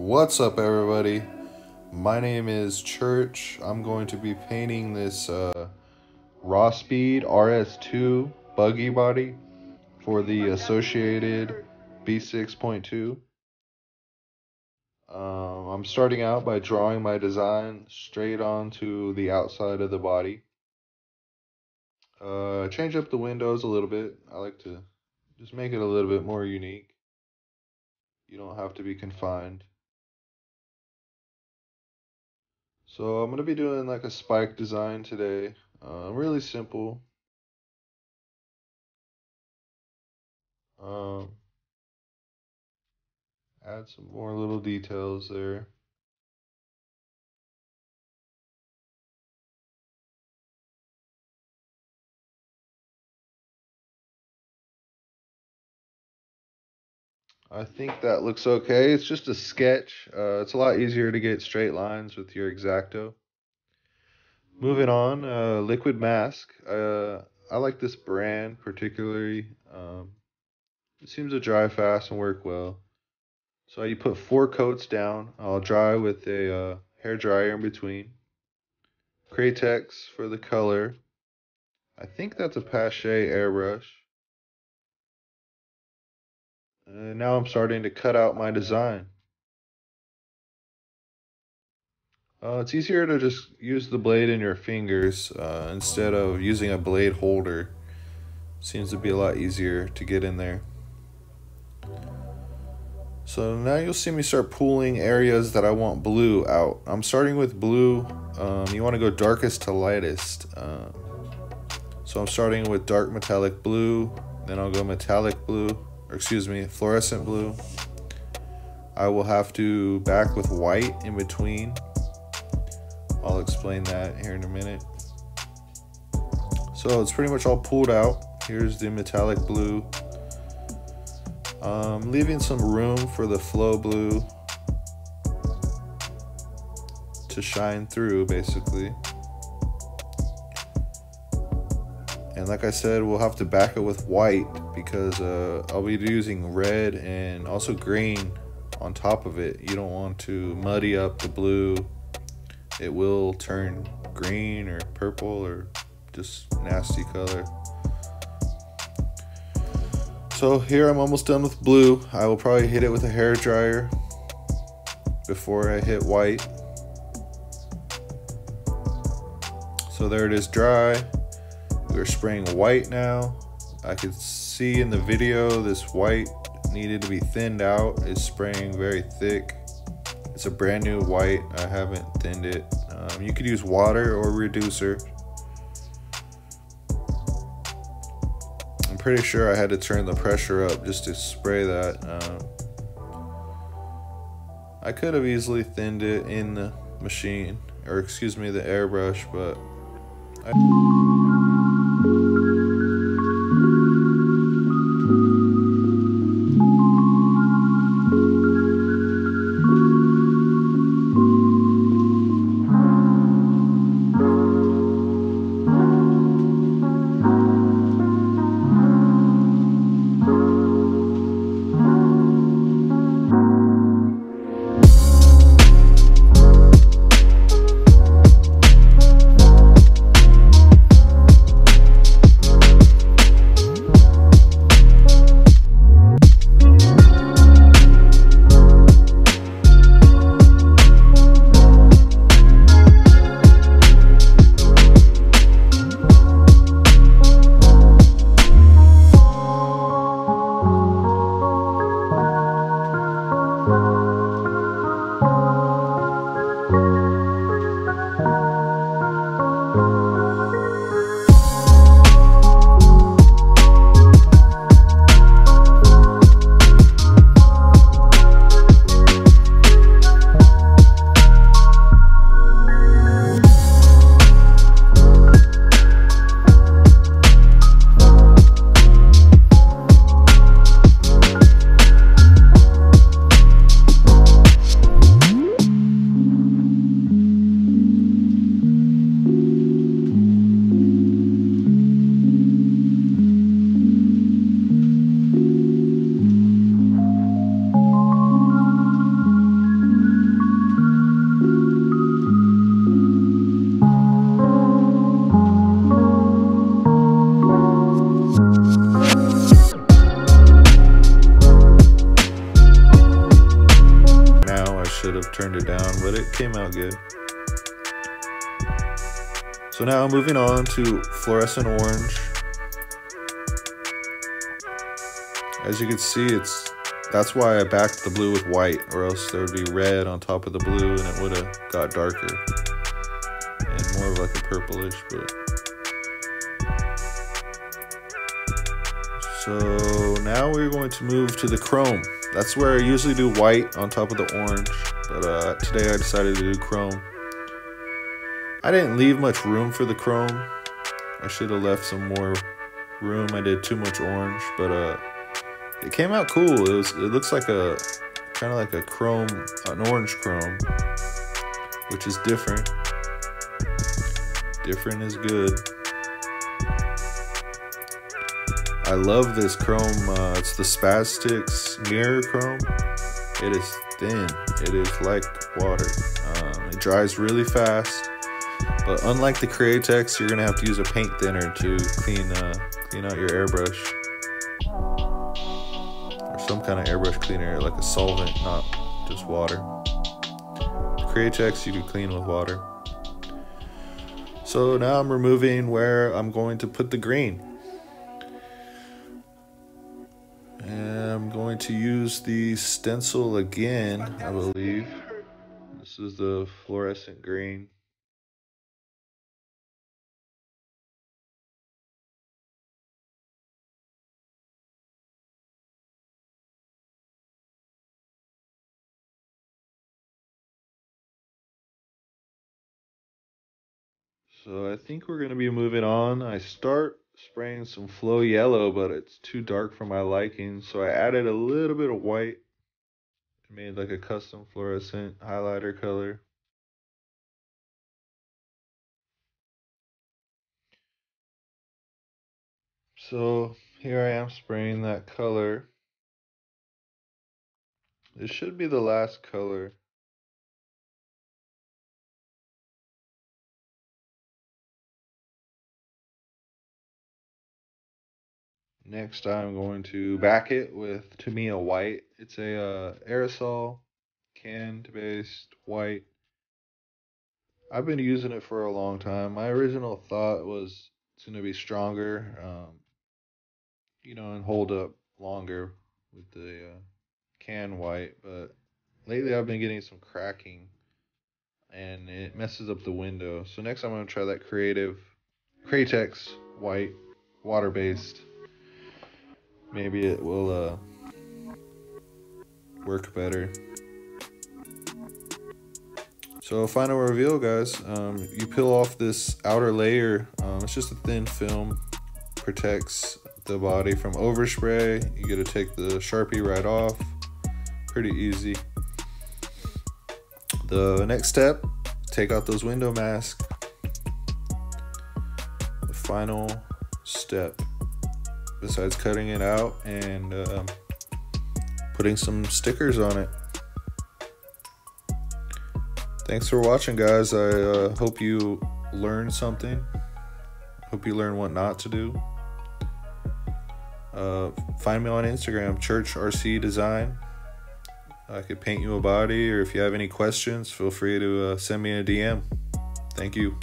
What's up, everybody? My name is Church. I'm going to be painting this uh, Raw Speed RS2 buggy body for the Associated B6.2. Um, I'm starting out by drawing my design straight onto the outside of the body. Uh, change up the windows a little bit. I like to just make it a little bit more unique. You don't have to be confined. So I'm going to be doing like a spike design today. Uh, really simple. Um, add some more little details there. I think that looks okay. It's just a sketch. Uh, it's a lot easier to get straight lines with your X-Acto. Moving on, uh, Liquid Mask. Uh, I like this brand particularly. Um, it seems to dry fast and work well. So you put four coats down. I'll dry with a uh, hair dryer in between. Createx for the color. I think that's a Paasche airbrush. And now I'm starting to cut out my design. Uh, it's easier to just use the blade in your fingers uh, instead of using a blade holder. Seems to be a lot easier to get in there. So now you'll see me start pulling areas that I want blue out. I'm starting with blue. Um, you want to go darkest to lightest. Uh, so I'm starting with dark metallic blue, then I'll go metallic blue, or excuse me, fluorescent blue. I will have to back with white in between. I'll explain that here in a minute. So it's pretty much all pulled out. Here's the metallic blue. Um, leaving some room for the flow blue to shine through basically. And like I said, we'll have to back it with white because uh, I'll be using red and also green on top of it. You don't want to muddy up the blue. It will turn green or purple or just nasty color. So here I'm almost done with blue. I will probably hit it with a hair dryer before I hit white. So there it is dry. We're spraying white now. I could see in the video this white needed to be thinned out. It's spraying very thick. It's a brand new white. I haven't thinned it. Um, you could use water or reducer. I'm pretty sure I had to turn the pressure up just to spray that. Um, I could have easily thinned it in the machine, or excuse me, the airbrush, but I came out good. So now moving on to fluorescent orange. As you can see, it's that's why I backed the blue with white, or else there would be red on top of the blue and it would have got darker. And more of like a purplish, but So now we're going to move to the chrome. That's where I usually do white on top of the orange, but uh, today I decided to do chrome. I didn't leave much room for the chrome. I should have left some more room. I did too much orange, but uh, it came out cool. It was. It looks like a kind of like a chrome, an orange chrome, which is different. Different is good. I love this chrome. Uh, it's the Spaz Stix mirror chrome. It is thin. It is like water. Um, it dries really fast. But unlike the Createx, you're gonna have to use a paint thinner to clean uh, clean out your airbrush, or some kind of airbrush cleaner, like a solvent, not just water. The Createx you can clean with water. So now I'm removing where I'm going to put the green. And I'm going to use the stencil again, I believe. This is the fluorescent green. So I think we're going to be moving on. I start spraying some flow yellow, but it's too dark for my liking. So I added a little bit of white. and Made like a custom fluorescent highlighter color. So here I am spraying that color. This should be the last color. Next, I'm going to back it with Tamiya White. It's a uh, aerosol canned based white. I've been using it for a long time. My original thought was it's going to be stronger, um, you know, and hold up longer with the uh, can white. But lately, I've been getting some cracking, and it messes up the window. So next, I'm going to try that creative Createx white, water based maybe it will uh, work better. So final reveal, guys. Um, you peel off this outer layer. Um, it's just a thin film. Protects the body from overspray. You got to take the Sharpie right off. Pretty easy. The next step, take out those window masks. The final step besides cutting it out and uh, putting some stickers on it. Thanks for watching, guys. I uh, hope you learned something. Hope you learn what not to do. Uh, find me on Instagram, Church RC Design. I could paint you a body, or if you have any questions, feel free to uh, send me a DM. Thank you.